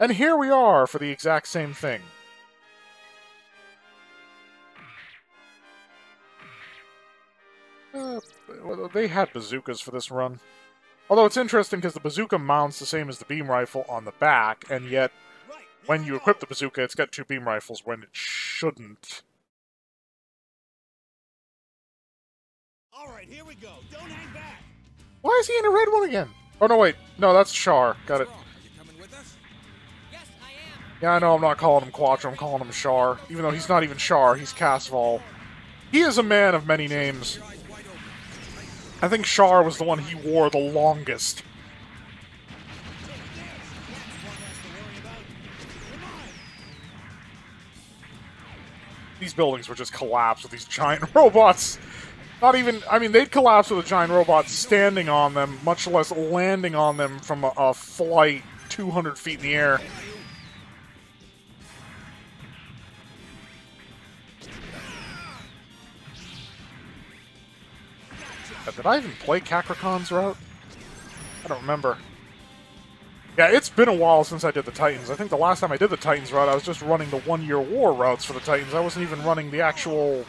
And here we are for the exact same thing. Uh, they had bazookas for this run. Although it's interesting because the bazooka mounts the same as the beam rifle on the back, and yet when you equip the bazooka, it's got two beam rifles when it shouldn't. All right, here we go. Don't hang back. Why is he in a red one again? Oh no, wait, no, that's Char. Got it. Yeah, I know I'm not calling him Quattro, I'm calling him Char. Even though he's not even Char, he's Casval. He is a man of many names. I think Char was the one he wore the longest. These buildings would just collapse with these giant robots. Not even, I mean, they'd collapse with a giant robot standing on them, much less landing on them from a, a flight 200 feet in the air. Uh, did I even play Kacricon's route? I don't remember. Yeah, it's been a while since I did the Titans. I think the last time I did the Titans route, I was just running the one-year war routes for the Titans. I wasn't even running the actual...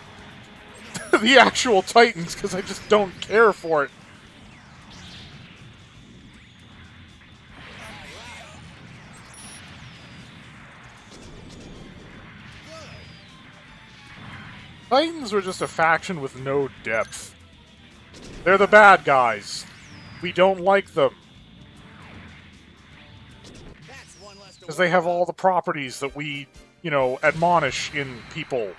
the actual Titans, because I just don't care for it. Titans were just a faction with no depth. They're the bad guys. We don't like them. Because they have all the properties that we, you know, admonish in people.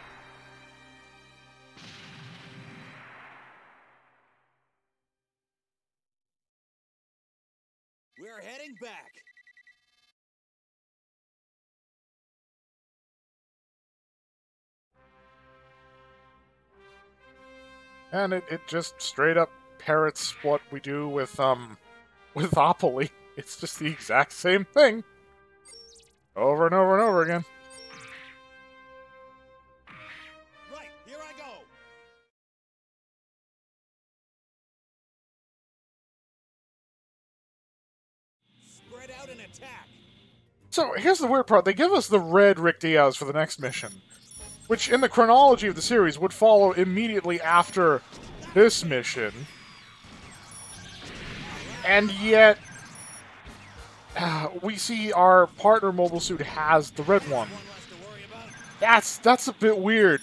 And it, it just straight up parrots what we do with, um, with Apolly. It's just the exact same thing. Over and over and over again. Right, here I go. Spread out and attack. So here's the weird part. They give us the red Rick Dias for the next mission, which in the chronology of the series would follow immediately after this mission. And yet, uh, we see our partner mobile suit has the red one. That's that's a bit weird.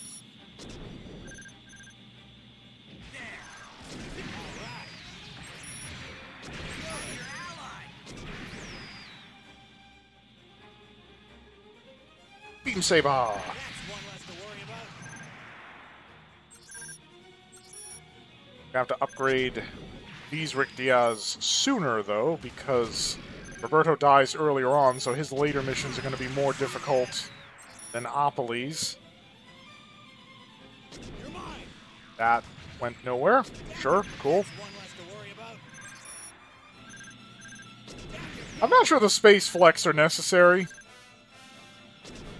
Beam Saber! Have to upgrade these Rick Dias sooner, though, because Roberto dies earlier on, so his later missions are going to be more difficult than Apolly's. That went nowhere. Sure, cool. I'm not sure the space flex are necessary.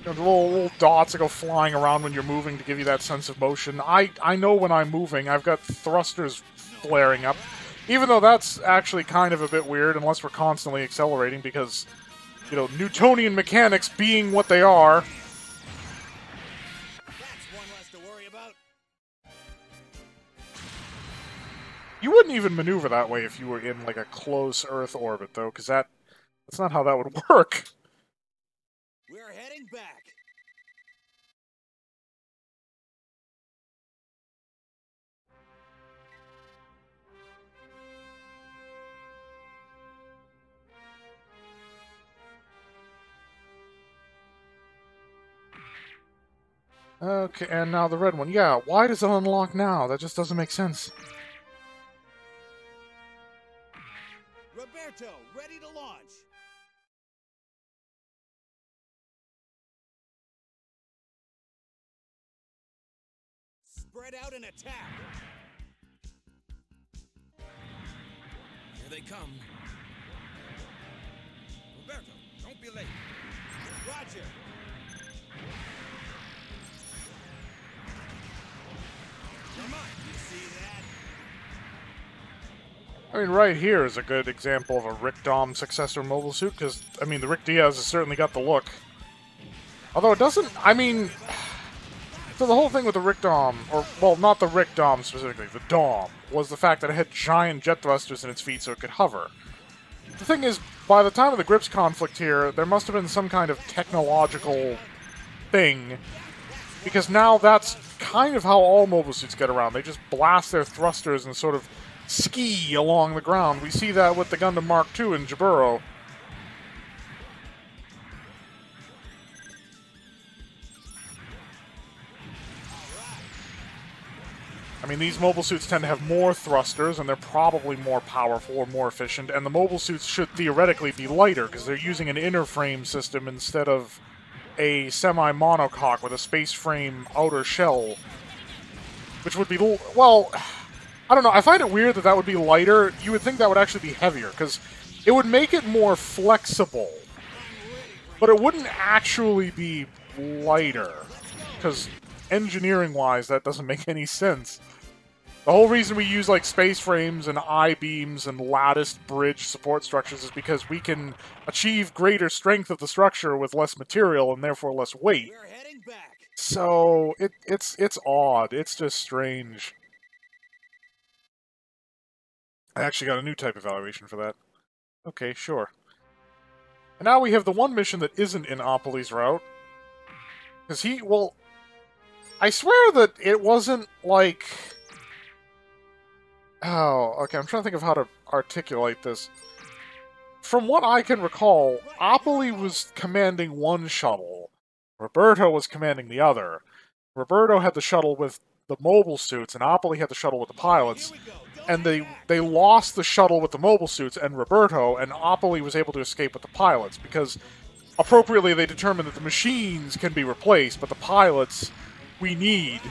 Know, the little, little dots that go flying around when you're moving to give you that sense of motion. I, I know when I'm moving. I've got thrusters flaring up. Even though that's actually kind of a bit weird, unless we're constantly accelerating, because, you know, Newtonian mechanics being what they are. You wouldn't even maneuver that way if you were in, like, a close Earth orbit, though, because that, that's not how that would work. We're heading back. Okay, and now the red one. Yeah, why does it unlock now? That just doesn't make sense. Roberto, ready to launch. Spread out and attack. Here they come. Roberto, don't be late. Roger. I mean, right here is a good example of a Rick Dom successor mobile suit, because, I mean, the Rick Dias has certainly got the look. Although it doesn't, I mean, so the whole thing with the Rick Dom, or, well, not the Rick Dom specifically, the Dom, was the fact that it had giant jet thrusters in its feet so it could hover. The thing is, by the time of the Gryps conflict here, there must have been some kind of technological thing, because now that's kind of how all mobile suits get around. They just blast their thrusters and sort of ski along the ground. We see that with the Gundam Mark II in Jaburo. I mean, these mobile suits tend to have more thrusters, and they're probably more powerful or more efficient, and the mobile suits should theoretically be lighter, because they're using an inner frame system instead of a semi-monocoque with a space frame outer shell, which would be, well, I don't know, I find it weird that that would be lighter. You would think that would actually be heavier, because it would make it more flexible, but it wouldn't actually be lighter, because engineering-wise, that doesn't make any sense. The whole reason we use like space frames and I-beams and latticed bridge support structures is because we can achieve greater strength of the structure with less material and therefore less weight. We're heading back. So it, it's it's odd. It's just strange. I actually got a new type evaluation for that. Okay, sure. And now we have the one mission that isn't in Apolly's route. Because he, well, I swear that it wasn't like Oh, okay. I'm trying to think of how to articulate this. From what I can recall, Apolly was commanding one shuttle. Roberto was commanding the other. Roberto had the shuttle with the mobile suits, and Apolly had the shuttle with the pilots. And they they lost the shuttle with the mobile suits and Roberto, and Apolly was able to escape with the pilots because appropriately they determined that the machines can be replaced, but the pilots we need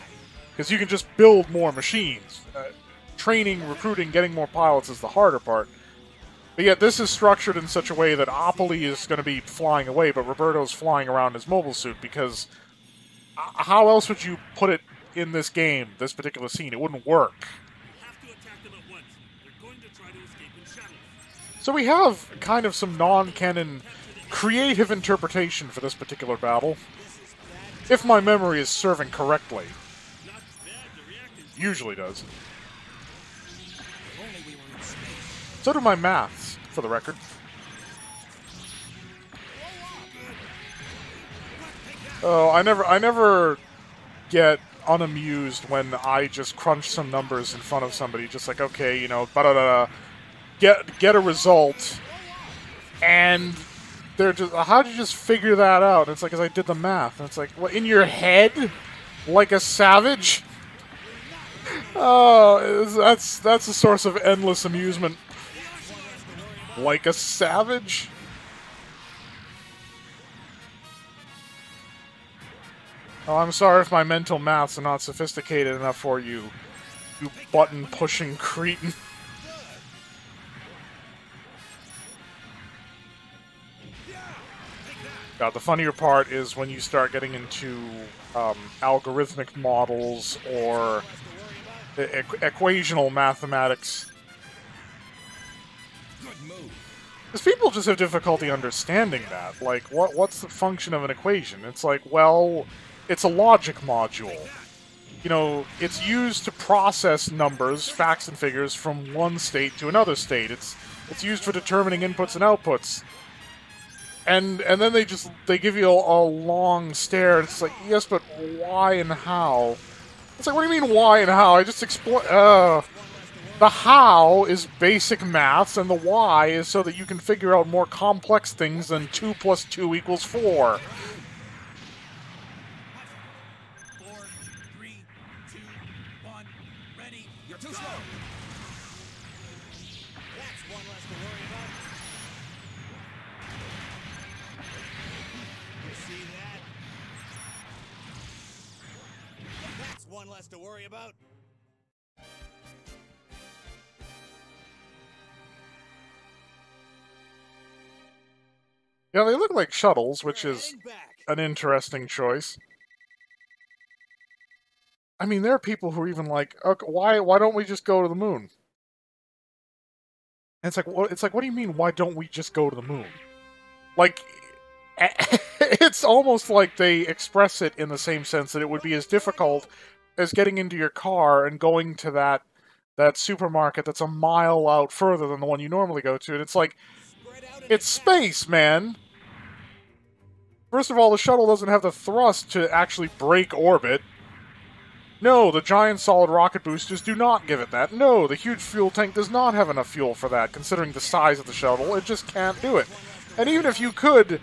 because you can just build more machines. Uh, training, recruiting, getting more pilots is the harder part. But yet this is structured in such a way that Apolly is going to be flying away, but Roberto's flying around his mobile suit because uh, how else would you put it in this game, this particular scene? It wouldn't work. So we have kind of some non-canon creative interpretation for this particular battle. If my memory is serving correctly. Usually does. So do my maths, for the record. Oh, I never, I never get unamused when I just crunch some numbers in front of somebody, just like, okay, you know, da da da, get get a result, and they're just, how'd you just figure that out? It's like, as I did the math, and it's like, what in your head, like a savage? Oh, that's that's a source of endless amusement. Like a savage? Oh, I'm sorry if my mental maths are not sophisticated enough for you, you button-pushing cretin. The funnier part is when you start getting into um, algorithmic models or e- equational mathematics. Because people just have difficulty understanding that. Like, what what's the function of an equation? It's like, well, it's a logic module. You know, it's used to process numbers, facts and figures from one state to another state. It's it's used for determining inputs and outputs. And and then they just they give you a, a long stare. It's like, yes, but why and how? It's like, what do you mean why and how? I just explain. Uh, the how is basic maths, and the why is so that you can figure out more complex things than 2 plus 2 equals 4. Four, Yeah, they look like shuttles, which is an interesting choice. I mean, there are people who are even like, okay, why why don't we just go to the moon? And it's like, what? It's like, what do you mean? Why don't we just go to the moon? Like, it's almost like they express it in the same sense that it would be as difficult as getting into your car and going to that that supermarket that's a mile out further than the one you normally go to. And it's like, Spread out and it's space, man. First of all, the shuttle doesn't have the thrust to actually break orbit. No, the giant solid rocket boosters do not give it that. No, the huge fuel tank does not have enough fuel for that, considering the size of the shuttle. It just can't do it. And even if you could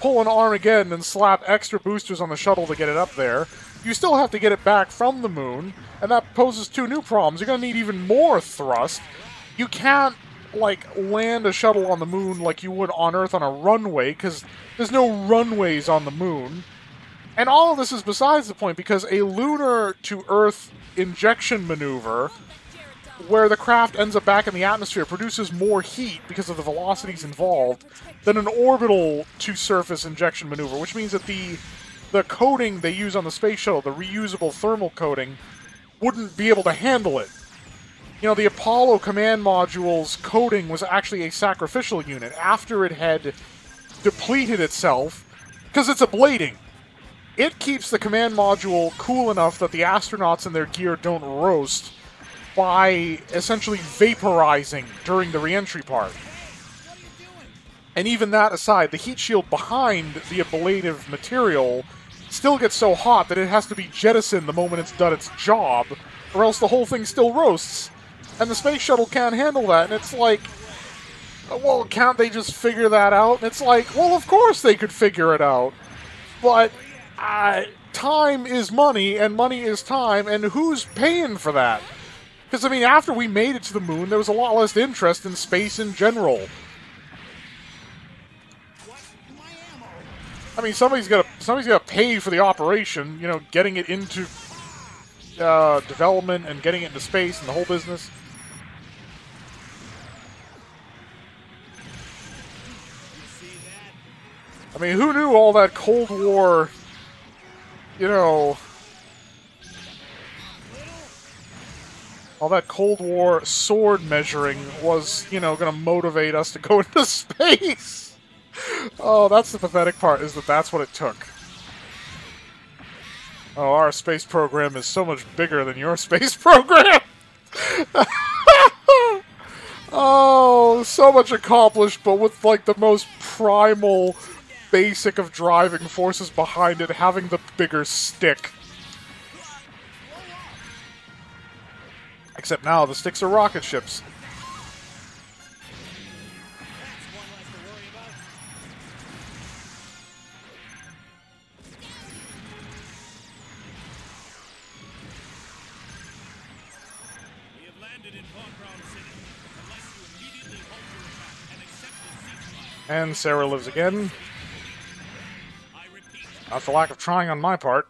pull an arm again and slap extra boosters on the shuttle to get it up there, you still have to get it back from the moon, and that poses two new problems. You're going to need even more thrust. You can't, like, land a shuttle on the moon like you would on Earth on a runway, because there's no runways on the moon. And all of this is besides the point because a lunar to Earth injection maneuver, where the craft ends up back in the atmosphere, produces more heat because of the velocities involved than an orbital to surface injection maneuver, which means that the the coating they use on the space shuttle, the reusable thermal coating, wouldn't be able to handle it. You know, the Apollo command module's coating was actually a sacrificial unit after it had depleted itself because it's ablating. it keeps the command module cool enough that the astronauts and their gear don't roast by essentially vaporizing during the reentry part. And even that aside, the heat shield behind the ablative material still gets so hot that it has to be jettisoned the moment it's done its job, or else the whole thing still roasts. And the space shuttle can't handle that, and it's like, well, can't they just figure that out? And it's like, well, of course they could figure it out. But uh, time is money, and money is time, and who's paying for that? Because I mean, after we made it to the moon, there was a lot less interest in space in general. I mean, somebody's got to somebody's got to pay for the operation. You know, getting it into uh, development and getting it into space and the whole business. I mean, who knew all that Cold War, you know, all that Cold War sword measuring was, you know, going to motivate us to go into space? Oh, that's the pathetic part, is that that's what it took. Oh, our space program is so much bigger than your space program! oh, so much accomplished, but with, like, the most primal basic of driving forces behind it having the bigger stick. Except now the sticks are rocket ships. That's one less to worry about. We have landed in Von Braun City. Unless you immediately halt your attack and accept the ceasefire, And Sarah lives again. Not for lack of trying on my part.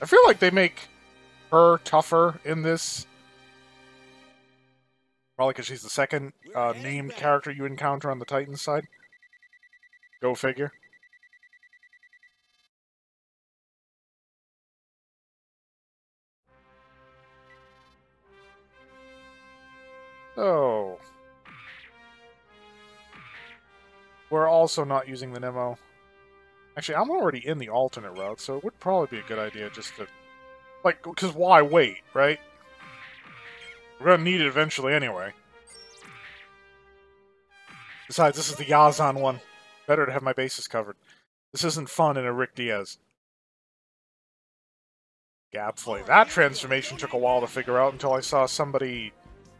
I feel like they make her tougher in this. Probably because she's the second uh, named character you encounter on the Titan side. Go figure. Oh. We're also not using the Nemo. Actually, I'm already in the alternate route, so it would probably be a good idea just to. Like, because why wait, right? We're gonna need it eventually anyway. Besides, this is the Yazan one. Better to have my bases covered. This isn't fun in a Rick Dias. Gapflay. That transformation took a while to figure out until I saw somebody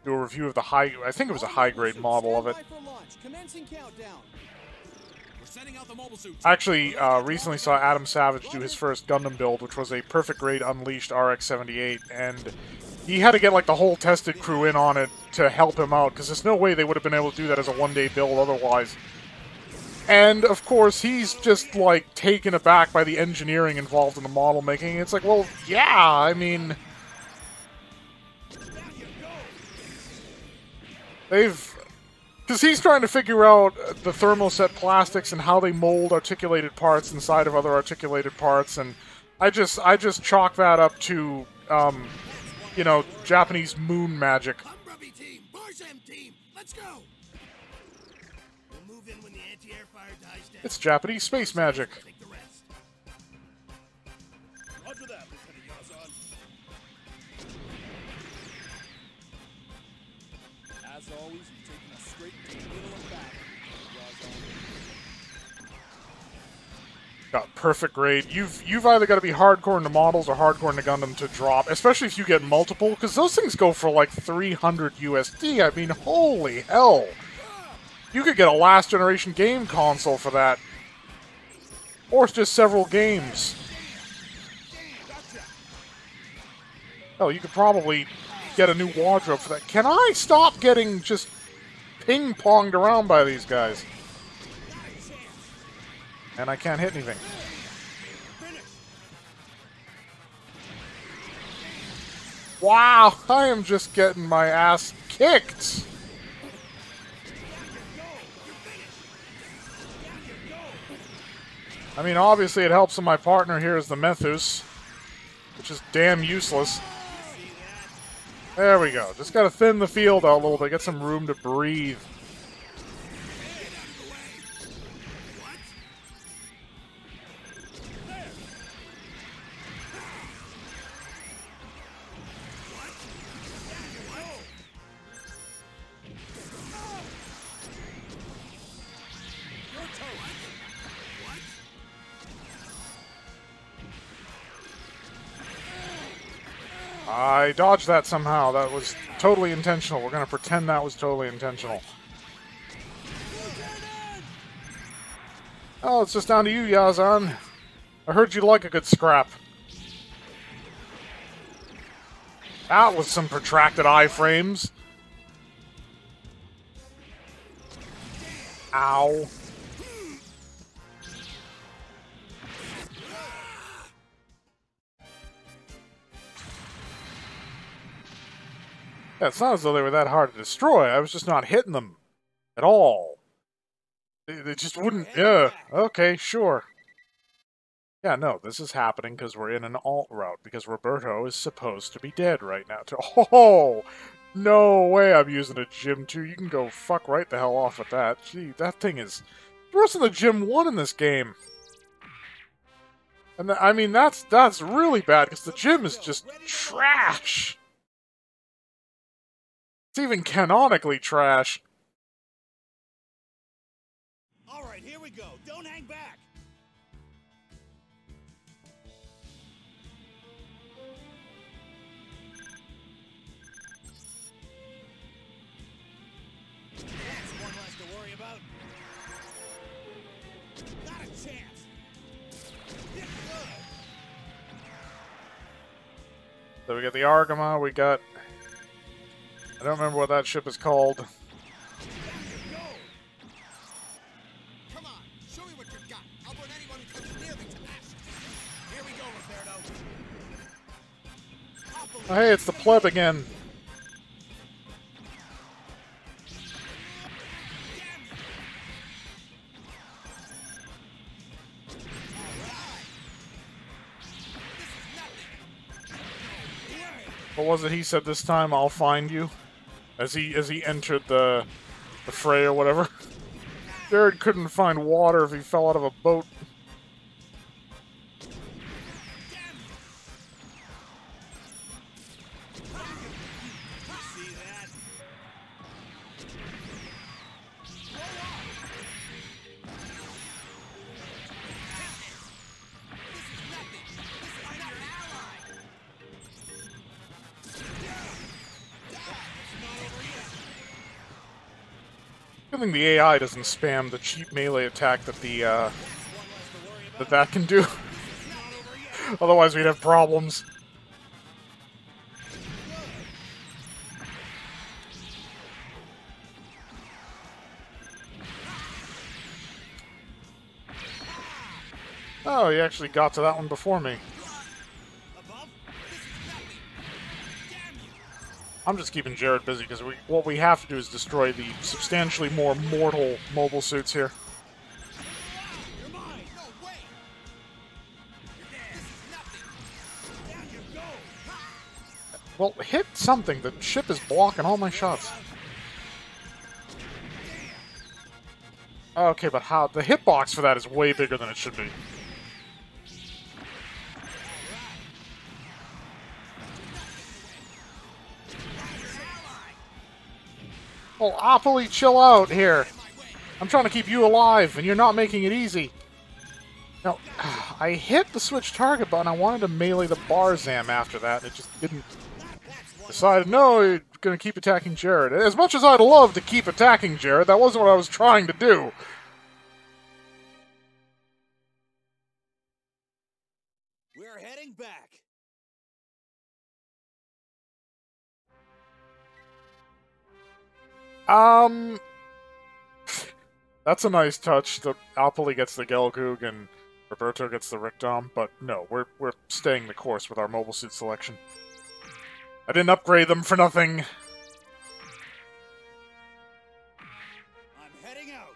do a review of the high. I think it was a high grade model of it. Actually uh, recently saw Adam Savage do his first Gundam build, which was a perfect grade Unleashed RX-78, and he had to get like the whole tested crew in on it to help him out because there's no way they would have been able to do that as a one-day build otherwise. And of course, he's just like taken aback by the engineering involved in the model making. It's like, well, yeah, I mean, they've because he's trying to figure out the thermoset plastics and how they mold articulated parts inside of other articulated parts, and I just I just chalk that up to um, you know Japanese moon magic. Umbrella Here's M team. Let's go. We'll move in when the anti-air fire dies down. It's Japanese space magic. Got perfect grade. You've you've either got to be hardcore into models or hardcore into Gundam to drop, especially if you get multiple, because those things go for like 300 USD. I mean, holy hell! You could get a last generation game console for that, or it's just several games. Oh, you could probably get a new wardrobe for that. Can I stop getting just ping ponged around by these guys? And I can't hit anything. Wow, I am just getting my ass kicked. I mean, obviously it helps that my partner here is the Methuss, which is damn useless. There we go. Just gotta thin the field out a little bit, get some room to breathe. I dodged that somehow. That was totally intentional. We're gonna pretend that was totally intentional. Oh, it's just down to you, Yazan. I heard you like a good scrap. That was some protracted iframes. Ow. Yeah, it's not as though they were that hard to destroy. I was just not hitting them at all. They, they just wouldn't. Yeah. Okay, sure. Yeah, no, this is happening because we're in an alt route because Roberto is supposed to be dead right now. Oh, no way! I'm using a GM too. You can go fuck right the hell off with that. Gee, that thing is worse than the GM one in this game. And I mean that's that's really bad because the GM is just trash. It's even canonically trash. All right, here we go. Don't hang back. That's one less to worry about. Not a chance. So we got the Argama, we got. I don't remember what that ship is called. Oh, hey, it's the pleb again. What was it he said this time? I'll find you. As he as he entered the the fray or whatever. Jerid couldn't find water if he fell out of a boat. Good the AI doesn't spam the cheap melee attack that the uh, that that can do. Otherwise, we'd have problems. Oh, he actually got to that one before me. I'm just keeping Jerid busy because we, what we have to do is destroy the substantially more mortal mobile suits here. Well, hit something. The ship is blocking all my shots. Okay, but how? The hitbox for that is way bigger than it should be. Oh, Apolly, chill out here. I'm trying to keep you alive, and you're not making it easy. Now, I hit the switch target button. I wanted to melee the Barzam after that, and it just didn't. Decided, no, you're going to keep attacking Jerid. As much as I'd love to keep attacking Jerid, that wasn't what I was trying to do. Um, that's a nice touch. The Apolly gets the Gelgoog and Roberto gets the Rick Dom, but no, we're we're staying the course with our mobile suit selection. I didn't upgrade them for nothing. I'm heading out.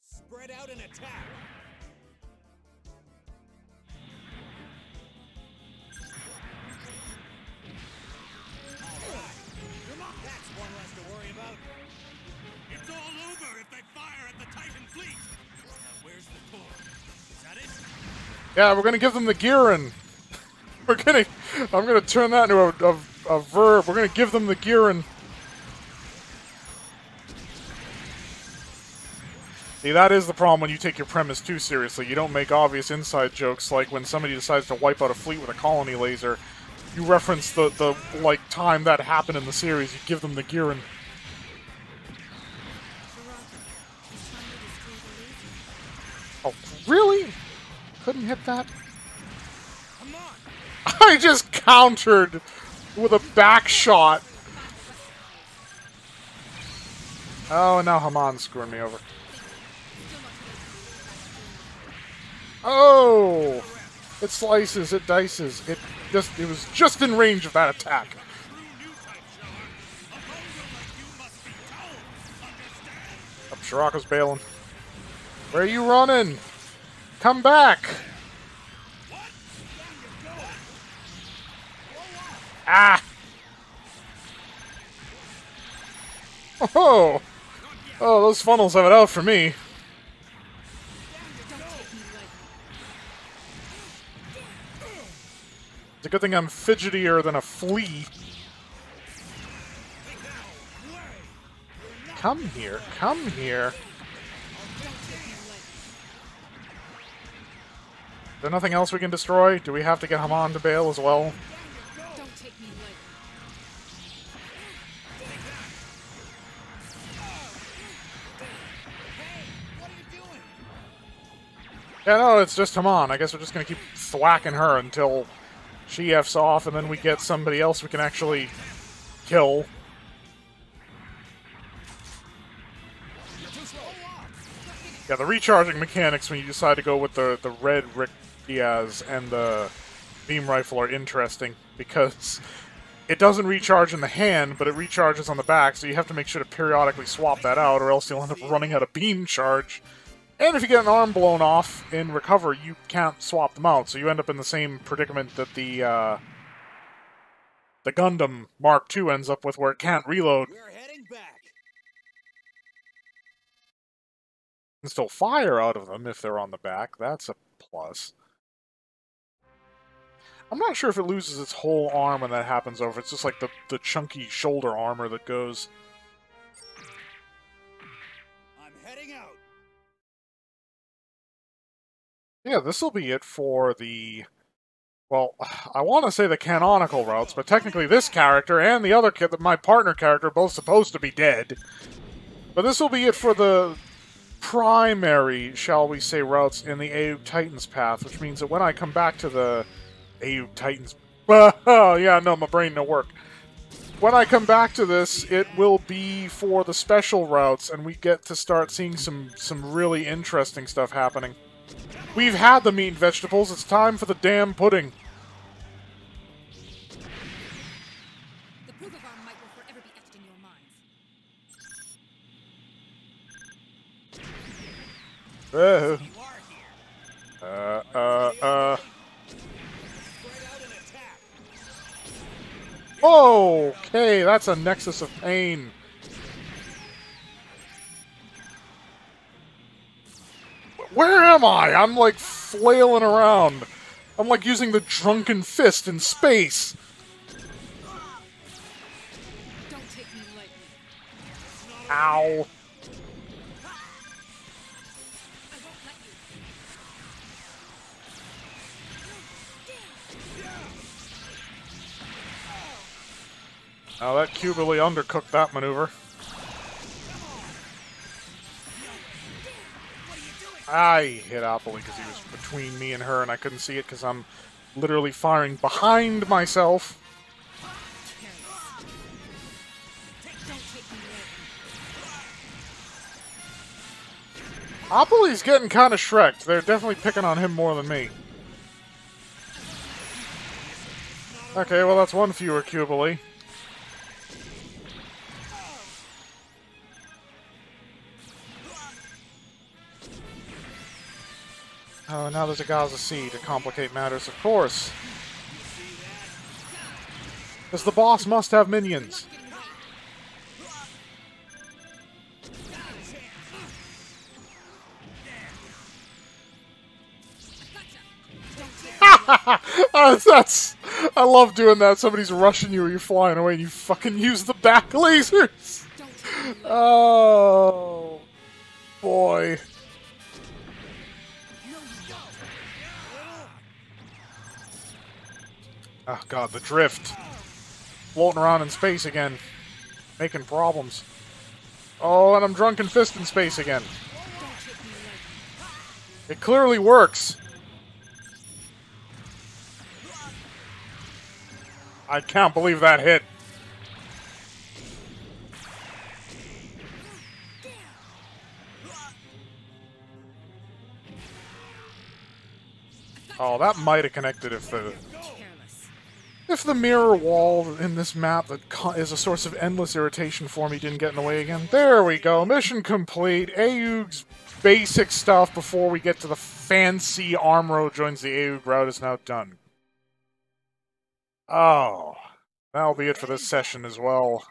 Spread out and attack. Yeah, we're gonna give them the Gihren. We're gonna. I'm gonna turn that into a, a, a verb. We're gonna give them the Gihren. See, that is the problem when you take your premise too seriously. You don't make obvious inside jokes like when somebody decides to wipe out a fleet with a colony laser. You reference the, the like time that happened in the series. You give them the Gihren. Oh, really? Couldn't hit that? I just countered with a back shot. Oh, now Haman's screwing me over. Oh! It slices, it dices, it just it was just in range of that attack. Up Shiraka's bailing. Where are you running? Come back! Ah! Oh! Oh, those funnels have it out for me. It's a good thing I'm fidgetier than a flea. Come here, come here. Is there nothing else we can destroy? Do we have to get Haman to bail as well? Yeah, no, it's just Haman. I guess we're just gonna keep thwacking her until she F's off, and then we get somebody else we can actually kill. Yeah, the recharging mechanics when you decide to go with the, the red Rick Dias and the beam rifle are interesting because it doesn't recharge in the hand, but it recharges on the back, so you have to make sure to periodically swap that out, or else you'll end up running out of beam charge. And if you get an arm blown off in recover, you can't swap them out, so you end up in the same predicament that the uh, the Gundam Mark II ends up with, where it can't reload We're heading back. And still fire out of them if they're on the back. That's a plus. I'm not sure if it loses its whole arm when that happens, or if it's just like the, the chunky shoulder armor that goes. I'm heading out. Yeah, this will be it for the. Well, I want to say the canonical routes, but technically this character and the other kid, my partner character, are both supposed to be dead. But this will be it for the primary, shall we say, routes in the AU Titans path, which means that when I come back to the AU Titans. Oh, yeah, no, my brain no work. When I come back to this, it will be for the special routes, and we get to start seeing some, some really interesting stuff happening. We've had the meat and vegetables. It's time for the damn pudding. Uh, You are here. uh, uh, uh. Spread out and attack. Okay, that's a nexus of pain. Where am I? I'm like flailing around. I'm like using the drunken fist in space. Don't take me lightly. Ow. Oh, that Qubeley undercooked that maneuver. I hit Apolly because he was between me and her, and I couldn't see it because I'm literally firing behind myself. Apolly's getting kind of shreked. They're definitely picking on him more than me. Okay, well that's one fewer Qubeley. Oh, now there's a Gaza C to complicate matters, of course. Because the boss must have minions. Getting away. Gotcha. Uh, that's I love doing that. Somebody's rushing you or you're flying away and you fucking use the back lasers. Don't take me lightly. Oh boy. Oh god, the drift. Floating around in space again. Making problems. Oh, and I'm drunken fist in space again. It clearly works. I can't believe that hit. Oh, that might have connected if the. If the mirror wall in this map that is a source of endless irritation for me didn't get in the way again. There we go. Mission complete. AEUG's basic stuff before we get to the fancy Amuro joins the AEUG route is now done. Oh, that'll be it for this session as well.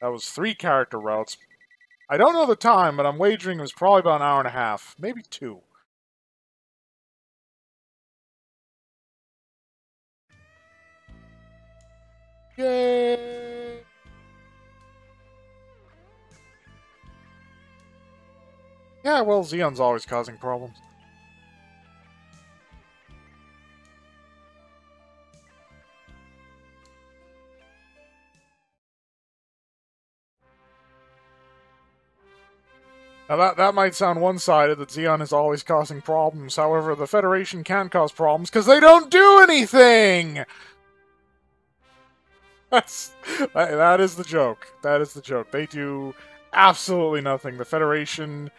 That was three character routes. I don't know the time, but I'm wagering it was probably about an hour and a half, maybe two. Yay! Yeah, well, Zeon's always causing problems. Now that, that might sound one-sided, that Zeon is always causing problems. However, the Federation can cause problems because they don't do anything! That's that is the joke. That is the joke. They do absolutely nothing. The Federation,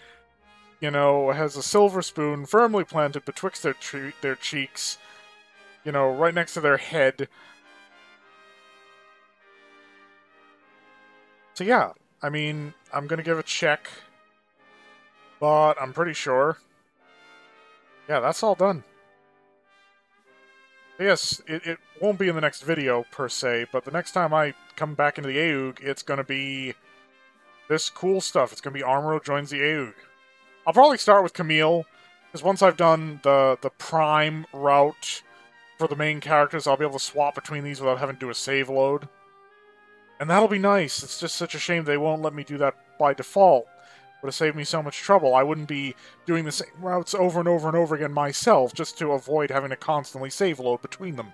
you know, has a silver spoon firmly planted betwixt their tre- their cheeks, you know, right next to their head. So yeah, I mean, I'm gonna give a check, but I'm pretty sure. Yeah, that's all done. Yes, it, it won't be in the next video, per se, but the next time I come back into the AEUG, it's gonna be this cool stuff. It's gonna be Amuro joins the AEUG. I'll probably start with Kamille, because once I've done the, the Prime route for the main characters, I'll be able to swap between these without having to do a save load. And that'll be nice. It's just such a shame they won't let me do that by default. Would have saved me so much trouble. I wouldn't be doing the same routes over and over and over again myself just to avoid having to constantly save load between them.